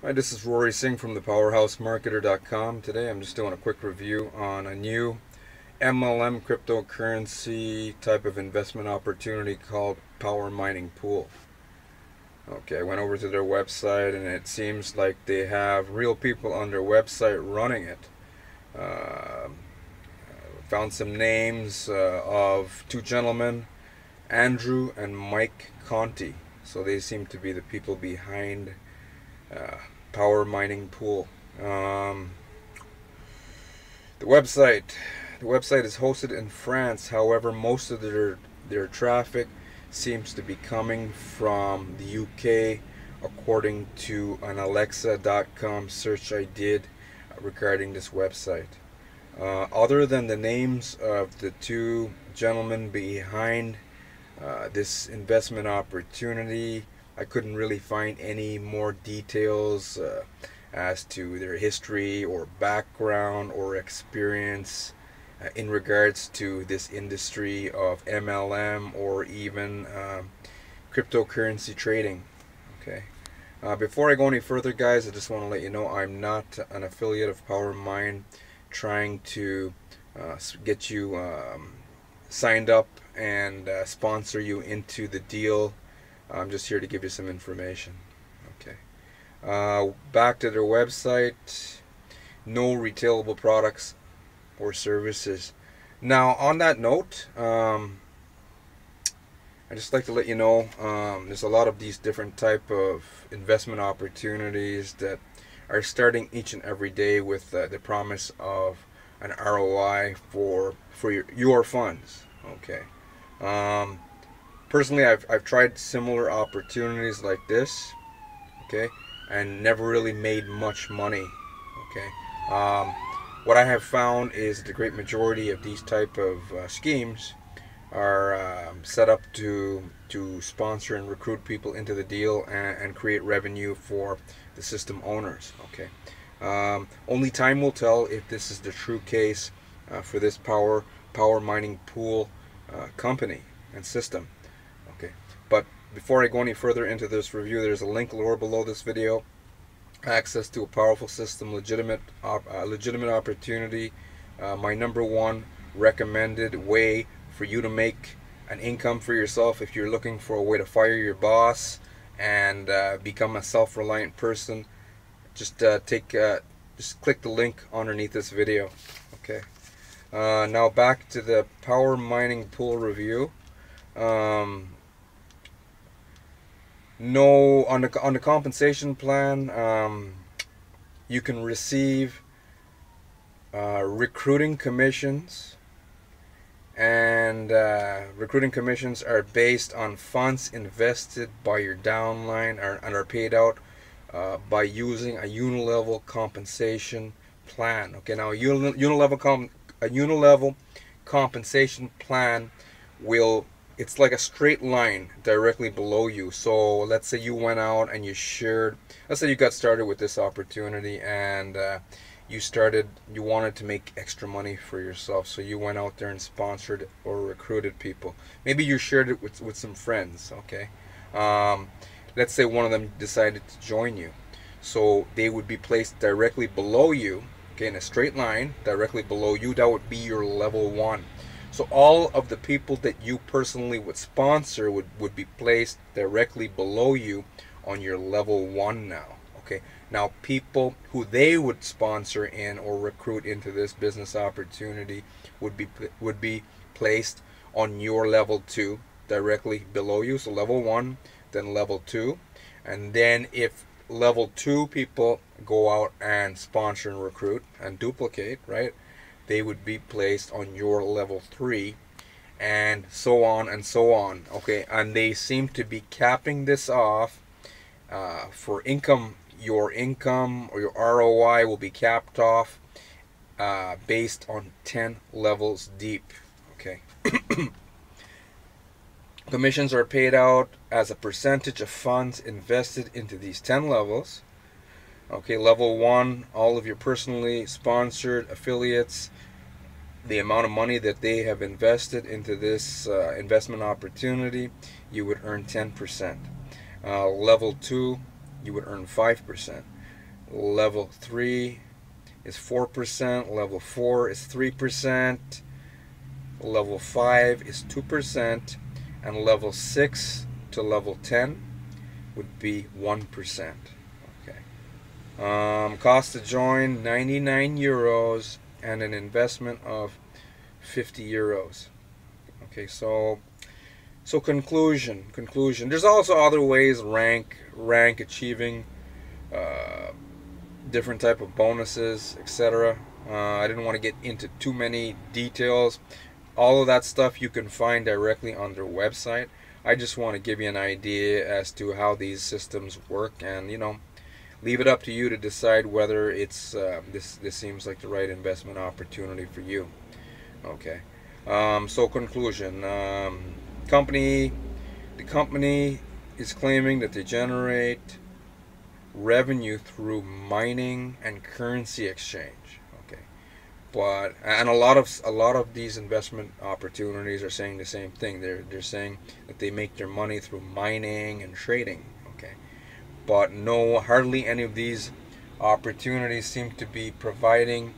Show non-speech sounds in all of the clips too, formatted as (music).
Hi, this is Rory Singh from the PowerhouseMarketer.com. Today I'm just doing a quick review on a new MLM cryptocurrency type of investment opportunity called Power Mining Pool. Okay, I went over to their website and it seems like they have real people on their website running it. Uh, found some names uh, of two gentlemen, Andrew and Mike Conti. So they seem to be the people behind uh, power mining pool. Um, the website, the website is hosted in France. However, most of their their traffic seems to be coming from the UK, according to an Alexa.com search I did regarding this website. Uh, other than the names of the two gentlemen behind uh, this investment opportunity, I couldn't really find any more details uh, as to their history or background or experience uh, in regards to this industry of MLM or even um, cryptocurrency trading. Okay. Uh, before I go any further, guys, I just want to let you know I'm not an affiliate of PowerMine trying to uh, get you um, signed up and uh, sponsor you into the deal I'm just here to give you some information. Okay. Uh, back to their website. No retailable products or services. Now, on that note, um, I just like to let you know um, there's a lot of these different type of investment opportunities that are starting each and every day with uh, the promise of an ROI for for your, your funds. Okay. Um, personally I've, I've tried similar opportunities like this okay and never really made much money okay. Um, what I have found is the great majority of these type of uh, schemes are um, set up to to sponsor and recruit people into the deal and, and create revenue for the system owners okay. Um, only time will tell if this is the true case uh, for this power power mining pool uh, company and system before I go any further into this review, there's a link lower below this video. Access to a powerful system, legitimate, uh, legitimate opportunity. Uh, my number one recommended way for you to make an income for yourself if you're looking for a way to fire your boss and uh, become a self-reliant person. Just uh, take, uh, just click the link underneath this video. Okay. Uh, now back to the power mining pool review. Um, no on the on the compensation plan um, you can receive uh, recruiting commissions. And uh, recruiting commissions are based on funds invested by your downline or, and are paid out uh, by using a unilevel compensation plan. Okay now a unilevel com a unilevel compensation plan will it's like a straight line directly below you. So let's say you went out and you shared, let's say you got started with this opportunity and uh, you started, you wanted to make extra money for yourself. So you went out there and sponsored or recruited people. Maybe you shared it with, with some friends, okay? Um, let's say one of them decided to join you. So they would be placed directly below you, okay, in a straight line, directly below you. That would be your level one. So all of the people that you personally would sponsor would, would be placed directly below you on your level one now. Okay. Now people who they would sponsor in or recruit into this business opportunity would be would be placed on your level two directly below you. So level one, then level two. And then if level two people go out and sponsor and recruit and duplicate, right? They would be placed on your level 3 and so on and so on okay? And they seem to be capping this off uh, for income your income or your ROI will be capped off uh, based on 10 levels deep okay? (clears throat) Commissions are paid out as a percentage of funds invested into these 10 levels Okay, level one, all of your personally sponsored affiliates, the amount of money that they have invested into this uh, investment opportunity, you would earn 10%. Uh, level two, you would earn 5%. Level 3 is 4%. Level 4 is 3%. Level 5 is 2%. And level 6 to level 10 would be 1%. Okay. Um, cost to join 99 euros and an investment of 50 euros. Okay, so so conclusion, conclusion. There's also other ways rank rank achieving uh, different type of bonuses, etc. Uh, I didn't want to get into too many details. All of that stuff you can find directly on their website. I just want to give you an idea as to how these systems work, and you know, leave it up to you to decide whether it's uh, this. This seems like the right investment opportunity for you. Okay. Um, so conclusion. Um, company, the company is claiming that they generate revenue through mining and currency exchange. Okay, but and a lot of a lot of these investment opportunities are saying the same thing. They're they're saying that they make their money through mining and trading. But no, hardly any of these opportunities seem to be providing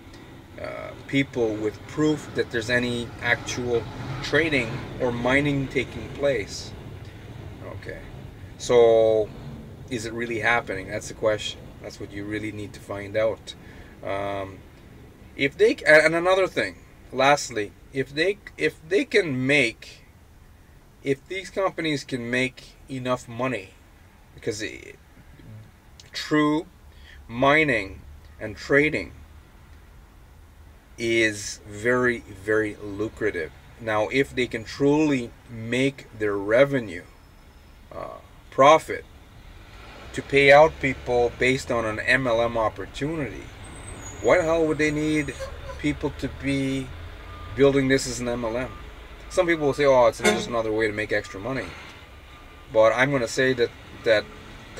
uh, people with proof that there's any actual trading or mining taking place. Okay, so is it really happening? That's the question. That's what you really need to find out. Um, if they and another thing, lastly, if they if they can make if these companies can make enough money because it, true mining and trading is very, very lucrative. Now, if they can truly make their revenue uh, profit to pay out people based on an MLM opportunity, why the hell would they need people to be building this as an MLM? Some people will say, "Oh, it's just another way to make extra money," but I'm going to say that that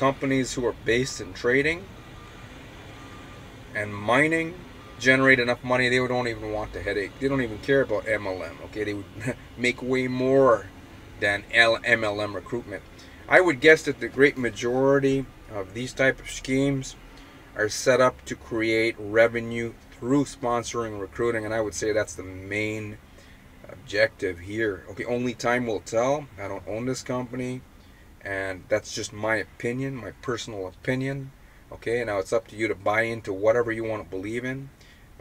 companies who are based in trading and mining generate enough money, they don't even want the headache. They don't even care about MLM. Okay, they would (laughs) make way more than MLM recruitment. I would guess that the great majority of these type of schemes are set up to create revenue through sponsoring recruiting, and I would say that's the main objective here. Okay, only time will tell. I don't own this company, and that's just my opinion, my personal opinion. Okay, now it's up to you to buy into whatever you want to believe in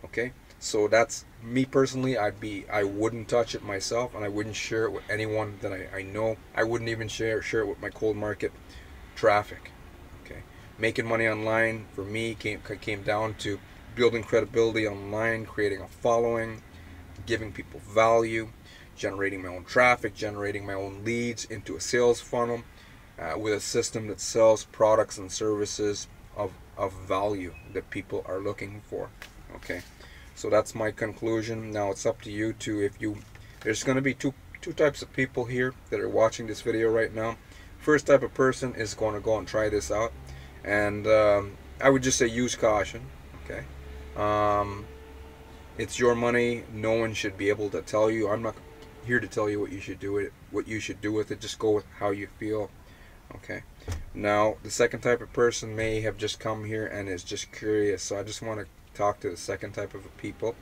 okay? So that's me personally i'd be i wouldn't touch it myself and i wouldn't share it with anyone that i, I know. I wouldn't even share share it with my cold market traffic okay? Making money online for me came came down to building credibility online creating a following giving people value generating my own traffic generating my own leads into a sales funnel uh, with a system that sells products and services of, of value that people are looking for okay? So that's my conclusion. Now it's up to you to if you there's going to be two two types of people here that are watching this video right now. First type of person is going to go and try this out. And um, I would just say use caution okay? Um, it's your money. No one should be able to tell you. I'm not here to tell you what you should do it what you should do with it. Just go with how you feel okay now the second type of person may have just come here and is just curious so I just want to talk to the second type of people.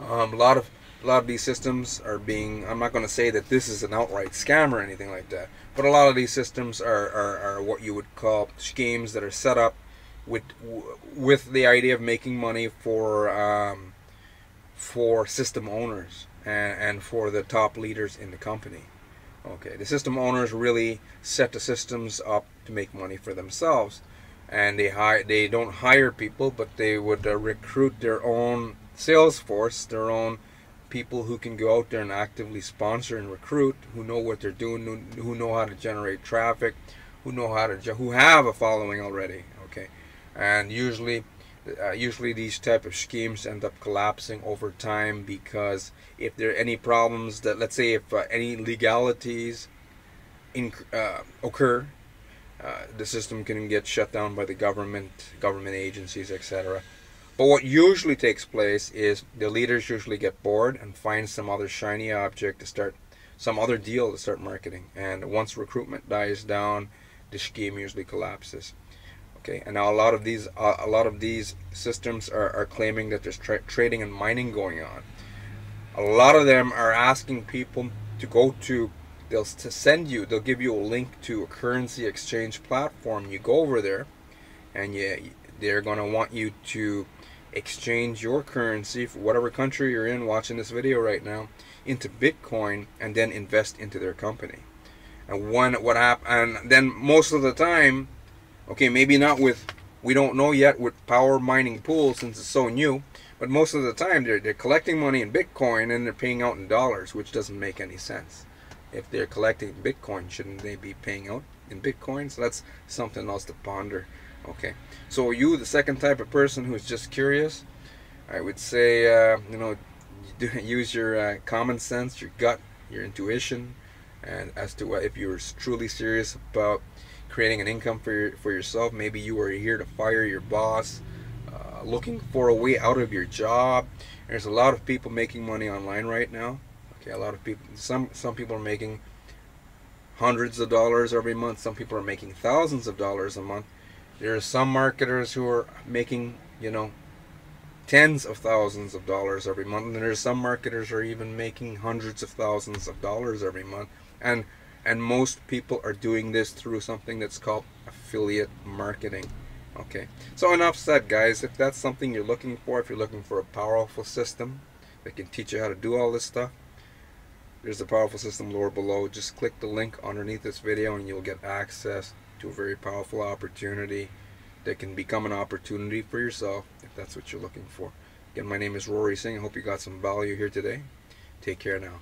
Um, a lot of a lot of these systems are being. I'm not going to say that this is an outright scam or anything like that, but a lot of these systems are, are, are what you would call schemes that are set up with with the idea of making money for um, for system owners and, and for the top leaders in the company. Okay, the system owners really set the systems up to make money for themselves and they hire they don't hire people but they would uh, recruit their own sales force their own people who can go out there and actively sponsor and recruit who know what they're doing who know how to generate traffic who know how to who have a following already okay? And usually uh, usually these type of schemes end up collapsing over time because if there are any problems that let's say if uh, any legalities in, uh, occur uh, the system can get shut down by the government, government agencies, etc. But what usually takes place is the leaders usually get bored and find some other shiny object to start, some other deal to start marketing. And once recruitment dies down, the scheme usually collapses. Okay, and now a lot of these uh, a lot of these systems are, are claiming that there's tra- trading and mining going on. A lot of them are asking people to go to they'll to send you they'll give you a link to a currency exchange platform. You go over there, and you they're going to want you to exchange your currency for whatever country you're in watching this video right now into Bitcoin and then invest into their company. And when what happened, and then most of the time, okay, maybe not with, we don't know yet with power mining pools since it's so new, but most of the time they're, they're collecting money in Bitcoin and they're paying out in dollars, which doesn't make any sense. If they're collecting Bitcoin, shouldn't they be paying out in Bitcoin? So that's something else to ponder. Okay, so you, the second type of person who's just curious, I would say, uh, you know, (laughs) use your uh, common sense, your gut, your intuition, and as to what if you're truly serious about creating an income for your, for yourself. Maybe you are here to fire your boss, uh, looking for a way out of your job. There's a lot of people making money online right now. Okay, a lot of people. Some some people are making hundreds of dollars every month. Some people are making thousands of dollars a month. There are some marketers who are making, you know, tens of thousands of dollars every month, and there's some marketers are even making hundreds of thousands of dollars every month. And and most people are doing this through something that's called affiliate marketing. Okay, so enough said, guys. If that's something you're looking for, if you're looking for a powerful system that can teach you how to do all this stuff, there's a powerful system lower below. Just click the link underneath this video and you'll get access to a very powerful opportunity that can become an opportunity for yourself if that's what you're looking for. Again, my name is Rory Singh. I hope you got some value here today. Take care now.